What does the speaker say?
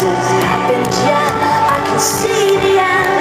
this has happened yet? I can see the end.